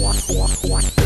Wah wah wah.